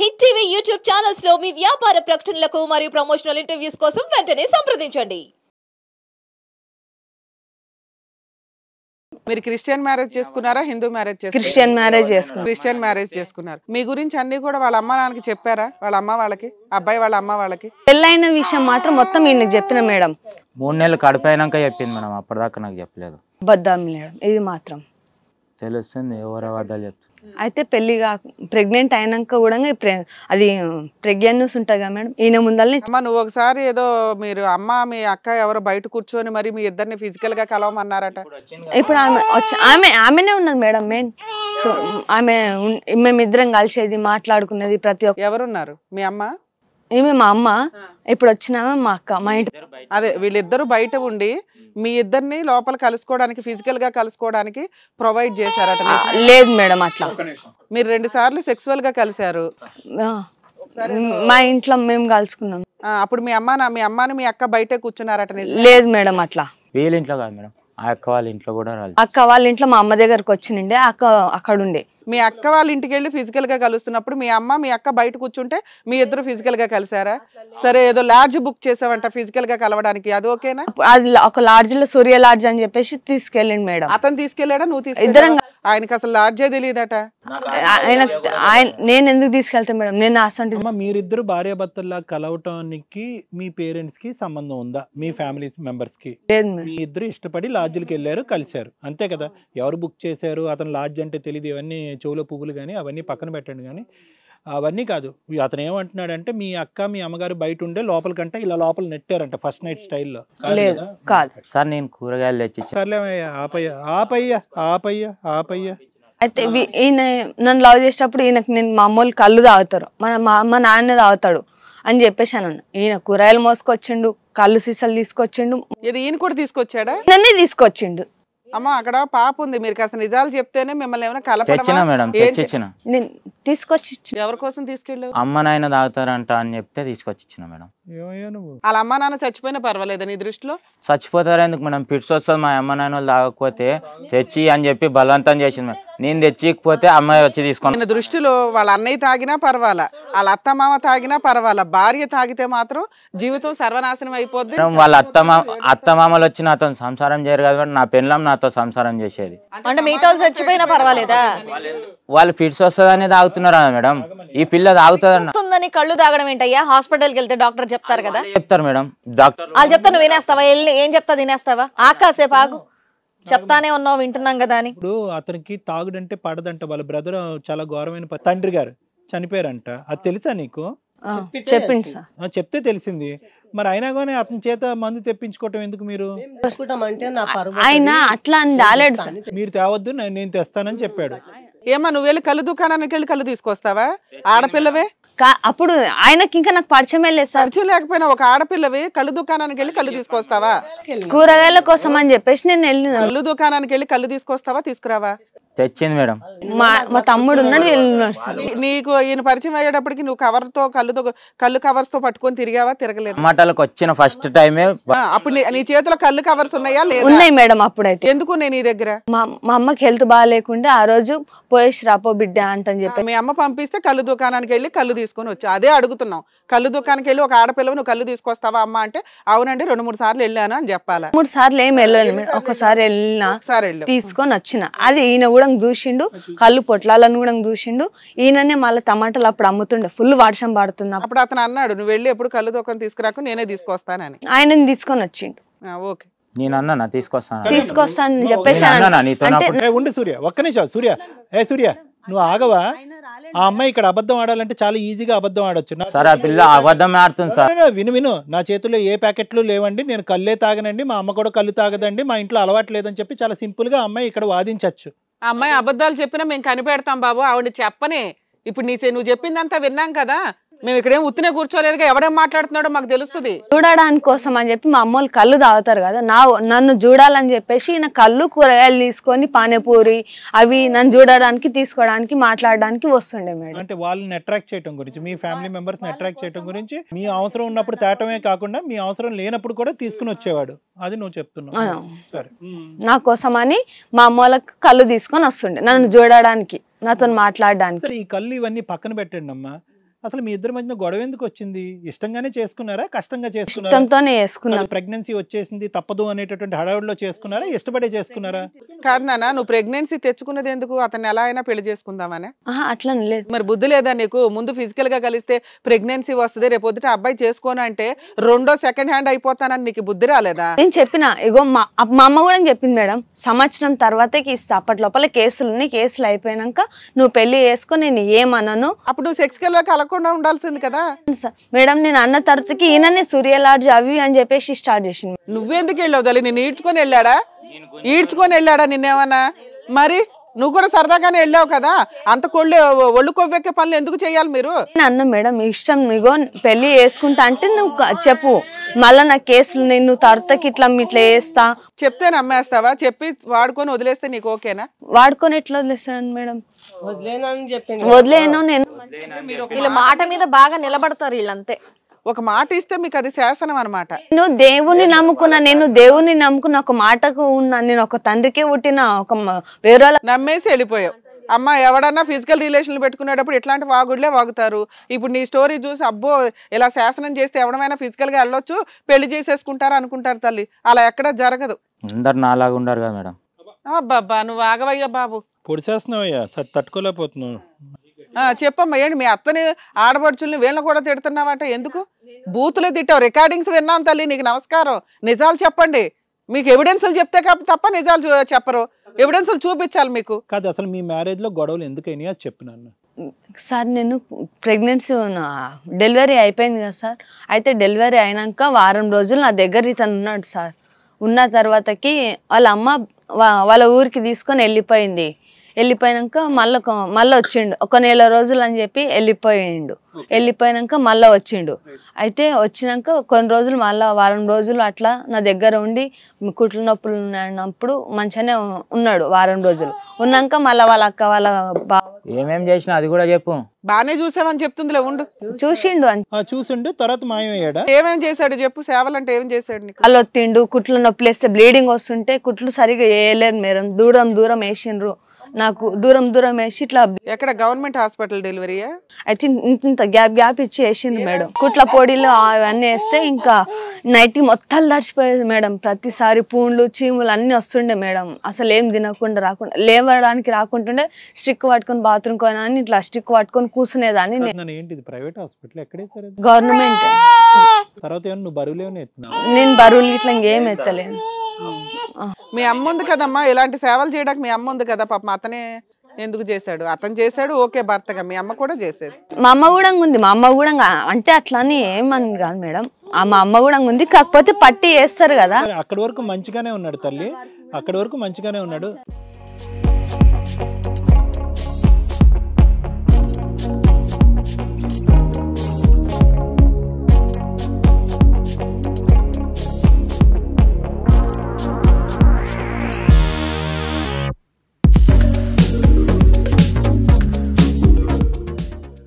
Hit TV YouTube ఛానల్స్లో మీ వ్యాపార ప్రకటనలకు మరియు ప్రమోషనల్ ఇంటర్వ్యూస్ కోసం వెంటనే సంప్రదించండి. మీరు క్రిస్టియన్ మ్యారేజ్ చేసుకున్నారా? హిందూ మ్యారేజ్ క్రిస్టియన్ మ్యారేజ్ చేసుకున్నాం. క్రిస్టియన్ మ్యారేజ్ చేసుకున్నారు. మీ గురించి అన్ని కూడా వాళ్ళ అమ్మ నాన్నకి చెప్పారా? వాళ్ళ అమ్మ వాళ్ళకి అబ్బాయి వాళ్ళ అమ్మ వాళ్ళకి? పెళ్ళైన విషయం మాత్రం మొత్తం ఈయనకి చెప్పిన మేడం. మూడు నెలలు కడిపోయినాక చెప్పింది మేడం అప్పటిదాకా నాకు చెప్పలేదు. బద్దాం మేడం ఇది మాత్రం. తెలుస్తుంది ఎవరు అబద్ధాలు చెప్తుంది. అయితే పెళ్ళిగా ప్రెగ్నెంట్ అయినాక కూడా అది ప్రెగ్నెంట్ న్యూస్ ఉంటుంది కదా మేడం? ఈయన ముందల్ని నువ్వు ఒకసారి ఏదో మీరు అమ్మ మీ అక్క ఎవరో బయట కూర్చొని మరి మీ ఇద్దరిని ఫిజికల్గా కలవమన్నారట. ఇప్పుడు ఆమె వచ్చి ఆమె ఆమెనే ఉన్నది మేడం మెయిన్ సో ఆమె మేమిద్దరం కలిసేది మాట్లాడుకునేది ప్రతి ఒక్క ఎవరున్నారు? మీ అమ్మ? ఈమె మా అమ్మ. ఇప్పుడు వచ్చినామె మా అక్క మా ఇంటి అదే వీళ్ళిద్దరూ బయట ఉండి మీ ఇద్దరిని లోపల కలుసుకోవడానికి ఫిజికల్గా కలుసుకోవడానికి ప్రొవైడ్ చేశారట. లేదు మేడం అట్లా. మీరు రెండు సార్లు సెక్సువల్గా కలిశారు. ఆ, మా ఇంట్లో మేము కలుసుకున్నాం. అప్పుడు మీ అమ్మ నా- మీ అమ్మని మీ అక్క బయటే కూర్చున్నారట లేదు మేడం అట్లా. వీళ్ళ ఇంట్లో కాదు మేడం. ఆ అక్క వాళ్ళ ఇంట్లో కూడా అక్క వాళ్ళ ఇంట్లో మా అమ్మ దగ్గరకు వచ్చిండే అక్క అక్కడ ఉండే మీ అక్క వాళ్ళ ఇంటికి వెళ్ళి ఫిజికల్గా కలుస్తున్నప్పుడు మీ అమ్మ మీ అక్క బయట కూర్చుంటే మీ ఇద్దరు ఫిజికల్గా కలిసారా? సరే ఏదో లాడ్జ్ బుక్ చేసావంట ఫిజికల్గా కలవడానికి అది ఓకేనా? అది ఒక లాడ్జ్లో సూర్య లాడ్జ్ అని చెప్పేసి తీసుకెళ్ళింది మేడం. అతను తీసుకెళ్ళాడా? నువ్వు ఇద్దరం తీసుకెళ్ళాడా ఆయనకి అసలు లాడ్జే తెలియదట. ఆయన ఆయన నేను ఎందుకు తీసుకెళ్తాను మేడం? నేను అసలు అమ్మ మీరిద్దరు భార్యాభర్తల్లా కలవటానికి మీ పేరెంట్స్కి సంబంధం ఉందా? మీ ఫ్యామిలీ మెంబర్స్కి మీ ఇద్దరు ఇష్టపడి లాడ్జ్కి వెళ్ళారు కలిశారు. అంతే కదా? ఎవరు బుక్ చేశారు? అతను లాడ్జ్ అంటే తెలియదు ఇవన్నీ చెవులో పువ్వులు కానీ అవన్నీ పక్కన పెట్టండి కానీ అవన్నీ కాదు. అతను ఏమంటున్నాడంటే మీ అక్క మీ అమ్మగారు బయట ఉండే లోపలికంటే ఇలా లోపల నెట్టారంట ఫస్ట్ నైట్ స్టైల్లో. లేదు కాదు సార్ నేను కూరగాయలు తెచ్చి. సర్లేమయ్యా ఆపయ్య ఆపయ్య ఆపయ్య ఆపయ్య. అయితే వీ- ఈయన నన్ను లవ్ చేసేటప్పుడు ఈయనకు నేను మా అమ్మోళ్ళు కళ్ళు తాగుతారు. మన మా అమ్మ నాన్న తాగుతాడు అని చెప్పేసి. ఈయన కూరగాయలు మోసుకొచ్చిండు కళ్ళు సీసాలు తీసుకొచ్చిండు. ఇది ఈయన కూడా తీసుకొచ్చాడా? నన్నే తీసుకొచ్చిండు. అమ్మ అక్కడ పాప ఉంది. మీరు కాస్త నిజాలు చెప్తేనే మిమ్మల్ని ఏమైనా తెచ్చిన మేడం ఏం తెచ్చి చే- ఇచ్చిన నేను తీసుకొచ్చి ఇచ్చి- ఎవరి కోసం తీసుకెళ్ళావు? అమ్మ నాయన తాగుతారంట అని చెప్తే తీసుకొచ్చి ఇచ్చిన మేడం. ఏమయ్యా నువ్వు? వాళ్ళ అమ్మ నాన్న చచ్చిపోయినా పర్వాలేదు నీ దృష్టిలో? చచ్చిపోతారు ఎందుకు మేడం? పిట్స్ వస్తుంది మా అమ్మ నాయన వాళ్ళు తాగకపోతే తెచ్చి అని చెప్పి బలవంతం చేసింది మేడం. నేను తెచ్చికపోతే అమ్మాయి వచ్చి తీసుకొని దృష్టిలో వాళ్ళ అన్నయ్య తాగినా పర్వాలా వాళ్ళ అత్త మామ తాగినా పర్వాలా భార్య తాగితే మాత్రం జీవితం సర్వనాశనం అయిపోద్ది. వాళ్ళ అత్త అత్త మామలు వచ్చి నాతో సంసారం చేయరు కదా మేడం. నా పెళ్ళం నాతో సంసారం చేసేది. అంటే వాళ్ళు చచ్చిపోయినా పర్వాలేదా? వాళ్ళు ఫిట్స్ వస్తుందని తాగుతున్నారా మేడం? ఈ పిల్ల తాగుతుందన్న. వస్తుందని కళ్ళు తాగడం ఏంటయ్యా? హాస్పిటల్కి వెళ్తే డాక్టర్ చెప్తారు కదా? చెప్తారు మేడం. డాక్టర్ వాళ్ళు చెప్తా నువ్వు వినేస్తావా? వెళ్ళి ఏం చెప్తా తినేస్తావా? ఆకాసేపు ఆగు. చెప్తానే ఉన్నావు వింటున్నాం కదా అని. ఇప్పుడు అతనికి తాగుడంటే పడదంట వాళ్ళ బ్రదర్ చాలా ఘోరమైన ప- తండ్రి గారు చనిపోయారంట. అది తెలుసా నీకు? ఆ, సార్. ఆ, చెప్తే తెలిసింది. మరి అయినా కానీ అతని చేత మందు తెప్పించుకోవటం ఎందుకు మీరు? తీసుకుంటామంటే నా పరువు ఆయన అట్లా అని రాలేడు సార్. మీరు తేవద్దు నేను నేను తెస్తానని చెప్పాడు. ఏమా నువ్వు వెళ్ళి కళ్ళు దుకాణానికి వెళ్ళి కళ్ళు తీసుకొస్తావా? ఆడపిల్లవే? అప్పుడు ఆయనకి ఇంకా నాకు పరిచయం లేదు సార్. ఖర్చు లేకపోయినా ఒక ఆడపిల్లవి కళ్ళు దుకాణానికి వెళ్ళి కళ్ళు తీసుకొస్తావా? కూరగాయల కోసం అని చెప్పేసి నేను వెళ్ళిన. కళ్ళు దుకాణానికి వెళ్ళి కళ్ళు తీసుకొస్తావా? తీసుకురావా? తెచ్చింది మేడం. మా మా తమ్ముడు ఉన్నాడు వెళ్ళినాడు సార్. నీ- నీకు ఈయన పరిచయం అయ్యేటప్పటికి నువ్వు కవర్తో కళ్ళుతో కళ్ళు కవర్స్తో పట్టుకొని తిరిగావా తిరగలేదు? టమాటాలకు వచ్చిన ఫస్ట్ టైమే అప్పుడు నీ- నీ చేతిలో కళ్ళు కవర్స్ ఉన్నాయా లేదా? ఉన్నాయి మేడం అప్పుడైతే. ఎందుకు నేను నీ దగ్గర? మా మా అమ్మకి హెల్త్ బాగాలేకుంటే ఆ రోజు పోయేసి రాపో బిడ్డ అంటని చెప్పి. మీ అమ్మ పంపిస్తే కళ్ళు దుకాణానికి వెళ్ళి కళ్ళు తీసుకొని వచ్చా. అదే అడుగుతున్నాం. కళ్ళు దుకాణానికి వెళ్ళి ఒక ఆడపిల్లవు నువ్వు కళ్ళు తీసుకొస్తావా అమ్మ అంటే అవునండి రెండు మూడు సార్లు వెళ్ళాను అని చెప్పాలా? మూడు సార్లు ఏం వెళ్ళాను మేడం. ఒకసారి వెళ్ళినా ఒకసారి వెళ్ళు. తీసుకొని వచ్చిన. అది ఈయన కూడా చూసిండు కళ్ళు పొట్లాలను కూడా చూసిండు. ఈయననే మళ్ళీ టమాటాలు అప్పుడు అమ్ముతుండే. ఫుల్ వర్షం పడుతున్నప్పుడు. అప్పుడు అతను అన్నాడు నువ్వు వెళ్ళి ఎప్పుడు కళ్ళు దుకాణం తీసుకురాకు నేనే తీసుకొస్తానని. ఆయనని తీసుకొని వచ్చిండు. ఓకే. నేను అన్నా తీసుకొస్తాను? తీసుకొస్తానని చెప్పేసి ఉండు సూర్య ఒక్క నిమిషం సూర్య ఏ సూర్య నువ్వు ఆగవా? ఆ అమ్మాయి ఇక్కడ అబద్ధం ఆడాలంటే చాలా ఈజీగా అబద్ధం ఆడొచ్చు. సార్ ఆ పిల్ల అబద్ధం ఆడుతుంది సార్. విను విను. నా చేతిలో ఏ ప్యాకెట్లు లేవండి నేను కళ్ళే తాగనండి మా అమ్మ కూడా కళ్ళు తాగదండి మా ఇంట్లో అలవాటు లేదని చెప్పి చాలా సింపుల్గా అమ్మాయి ఇక్కడ వాదించవచ్చు ఆ అమ్మాయి అబద్ధాలు చెప్పినా మేము కనిపెడతాం బాబు ఆవిడ చెప్పనే. ఇప్పుడు నీ నువ్వు చెప్పిందంతా విన్నాం కదా మేము ఇక్కడేం ఉత్తినే కూర్చోలేదుగా ఎవడేం మాట్లాడుతున్నాడో మాకు తెలుస్తుంది. చూడడానికి కోసం అని చెప్పి మా అమ్మోళ్ళు కళ్ళు తాగుతారు కదా నా నన్ను చూడాలని చెప్పేసి ఈయన కళ్ళు కూరగాయలు తీసుకొని పానీపూరి అవి నన్ను చూడడానికి తీసుకోవడానికి మాట్లాడడానికి వస్తుండే మేడం. అంటే వాళ్ళని అట్రాక్ట్ చేయడం గురించి మీ ఫ్యామిలీ మెంబర్స్ని అట్రాక్ట్ చేయడం గురించి మీ అవసరం ఉన్నప్పుడు తేటమే కాకుండా మీ అవసరం లేనప్పుడు కూడా తీసుకుని వచ్చేవాడు. అది నువ్వు చెప్తున్నావు. సరే. నా కోసం అని మా అమ్మోళ్ళకి కళ్ళు తీసుకొని వస్తుండే నన్ను చూడడానికి నాతో మాట్లాడడానికి. సరే ఈ కళ్ళు ఇవన్నీ పక్కన పెట్టండి అమ్మా. అసలు మీ ఇద్దరి మధ్యన గొడవ ఎందుకు వచ్చింది? ఇష్టంగానే చేసుకున్నారా? కష్టంగా చేసుకున్నారా? ప్రెగ్నెన్సీ వచ్చేసింది తప్పదు అనేటటువంటి హడావుడిలో చేసుకున్నారా? ఇష్టపడే చేసుకున్నారా? కాదు నాన్న నువ్వు ప్రెగ్నెన్సీ తెచ్చుకున్నది ఎందుకు? అతన్ని ఎలా అయినా పెళ్ళి చేసుకుందామనే. ఆహా, అట్లా లేదు. మరి బుద్ధి లేదా నీకు? ముందు ఫిజికల్గా కలిస్తే ప్రెగ్నెన్సీ వస్తుంది రేపు పొద్దుట అబ్బాయి చేసుకోను అంటే రెండో సెకండ్ హ్యాండ్ అయిపోతానని నీకు బుద్ధి రాలేదా? నేను చెప్పిన ఇగో మా అమ్మ కూడా చెప్పింది మేడం సంవత్సరం తర్వాతకి ఇస్తా అప్పటి లోపల కేసులు ఉన్నాయి కేసులు అయిపోయినాక నువ్వు పెళ్ళి చేసుకో నేను ఏమన్నాను అప్పుడు నువ్వు సెక్స్కల్గా కలగకుండా ఉండాల్సింది కదా? మేడం నేను అన్న తర్వాతకి ఈయననే సూర్య లాడ్జ్ అవి అని చెప్పేసి స్టార్ట్ చేసింది. నువ్వెందుకు వెళ్ళావు తల్లి నిన్ను ఈడ్చుకొని వెళ్ళాడా? ఈడ్చుకొని వెళ్ళాడా నిన్నేమన్నా? మరి? నువ్వు కూడా సరదాగానే వెళ్ళావు కదా? అంత కొళ్ళు ఒళ్ళు కొవ్వెక్కే పనులు ఎందుకు చేయాలి మీరు? నేను అన్న మేడం మీ ఇష్టం ఇగో పెళ్ళి చేసుకుంటా అంటే నువ్వు చెప్పు. మళ్ళా నా కేసులు నేను తర్వాతకి ఇట్లా ఇట్లా వేస్తా చెప్తే నమ్మేస్తావా? చెప్పి వాడుకొని వదిలేస్తే నీకు ఓకేనా? వాడుకొని ఎట్లా వదిలేస్తాను మేడం? వదిలేనని చెప్పిండు వదిలేను నేను వీళ్ళ మాట మీద బాగా నిలబడతారు వీళ్ళంతే. ఒక మాట ఇస్తే మీకు అది శాసనం అనమాట నేను దేవుని నమ్ముకున్నా నేను దేవుని నమ్ముకున్న ఒక మాటకు ఉన్నా నేను ఒక తండ్రికి పుట్టిన ఒక వేరే వాళ్ళ- నమ్మేసి వెళ్ళిపోయావు. అమ్మ ఎవడన్నా ఫిజికల్ రిలేషన్లు పెట్టుకునేటప్పుడు ఇట్లాంటి వాగుడులే వాగుతారు. ఇప్పుడు నీ స్టోరీ చూసి అబ్బో ఇలా శాసనం చేస్తే ఎవడమైనా ఫిజికల్గా వెళ్ళొచ్చు పెళ్ళి చేసేసుకుంటారు అనుకుంటారు తల్లి. అలా ఎక్కడ జరగదు. అందరు నాలాగా ఉండరు కదా మేడం. అబ్బబ్బా నువ్వు ఆగవయ్యా బాబు. పొడిచేస్తున్నావయ్యా సరే తట్టుకోలేకపోతున్నావు చెప్పమ్మా ఏంటి మీ అత్తని ఆడపడుచుల్ని వీళ్ళని కూడా తిడుతున్నావట? ఎందుకు? బూతులే తిట్టావు. రికార్డింగ్స్ విన్నాం తల్లి నీకు నమస్కారం. నిజాలు చెప్పండి. మీకు ఎవిడెన్స్లు చెప్తే తప్ప నిజాలు చూ- చెప్పరు. ఎవిడెన్స్లు చూపించాలి మీకు. కాదు అసలు మీ మ్యారేజ్లో గొడవలు ఎందుకైనాయో అది చెప్పు నాన్న. సార్ నేను ప్రెగ్నెన్సీ ఉన్న డెలివరీ అయిపోయింది కదా సార్. అయితే డెలివరీ అయినాక వారం రోజులు నా దగ్గర ఇతను ఉన్నాడు సార్. ఉన్న తర్వాతకి వాళ్ళ అమ్మ వా- వాళ్ళ ఊరికి తీసుకొని వెళ్ళిపోయింది. వెళ్ళిపోయినాక మళ్ళీ మళ్ళీ వచ్చిండు. ఒక నెల రోజులు అని చెప్పి వెళ్ళిపోయిండు. వెళ్ళిపోయినాక మళ్ళీ వచ్చిండు. అయితే వచ్చినాక కొన్ని రోజులు మళ్ళీ వారం రోజులు అట్లా నా దగ్గర ఉండి కుట్ల నొప్పులు ఉన్నప్పుడు మంచిగానే ఉన్నాడు వారం రోజులు. ఉన్నాక మళ్ళీ వాళ్ళ అక్క వాళ్ళ బావ ఏమేం చేసినా అది కూడా చెప్పు. బానే చూసావని చెప్తుందిలే ఉండు. చూసిండు చూసిండు తర్వాత మాయమయ్యాడా? ఏమేం చేశాడు చెప్పు సేవలంటే ఏం చేశాడు నీకు? అలా తిండు కుట్లు నొప్పి వేస్తే బ్లీడింగ్ వస్తుంటే కుట్లు సరిగా వేయలేరు మేడం. దూరం దూరం వేసిండ్రు. నాకు దూరం దూరం వేసి ఇట్లా ఎక్కడ గవర్నమెంట్ హాస్పిటల్ డెలివరీయా? అయితే ఇంత ఇంత గ్యాప్ గ్యాప్ ఇచ్చి వేసిండ్రు మేడం. కుట్ల పొడిలో అవన్నీ వేస్తే ఇంకా నైట్ మొత్తాలు తడిచిపోయేది మేడం. ప్రతిసారి పూండ్లు చీములు అన్ని వస్తుండే మేడం. అసలు ఏం తినకుండా రాకుండా లేవడానికి రాకుంటుండే స్టిక్ పట్టుకొని బాత్రూమ్ పోయినా అని ఇట్లా స్టిక్ పట్టుకొని కూర్చునేదాన్ని నేను నన్ను ఏంటిది? ప్రైవేట్ హాస్పిటల్ ఎక్కడే సరే గవర్నమెంట్ నేను బరువులు ఇట్లా ఇంకేం ఎత్తలేను. మీ అమ్మ ఉంది కదమ్మా ఇలాంటి సేవలు చేయడానికి మీ అమ్మ ఉంది కదా పాపం అతనే ఎందుకు చేశాడు? అతను చేశాడు ఓకే భర్తగా మీ అమ్మ కూడా చేసేది. మా అమ్మ కూడా ఉంది మా అమ్మ కూడా అంటే అట్లా అని ఏమని కాదు మేడం. ఆ మా అమ్మ కూడా ఉంది కాకపోతే పట్టి వేస్తారు కదా. అక్కడి వరకు మంచిగానే ఉన్నాడు తల్లి అక్కడి వరకు మంచిగానే ఉన్నాడు.